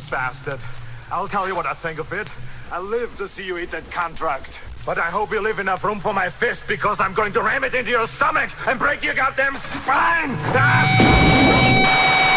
bastard. I'll tell you what I think of it. I live to see you eat that contract. But I hope you leave enough room for my fist because I'm going to ram it into your stomach and break your goddamn spine! Ah!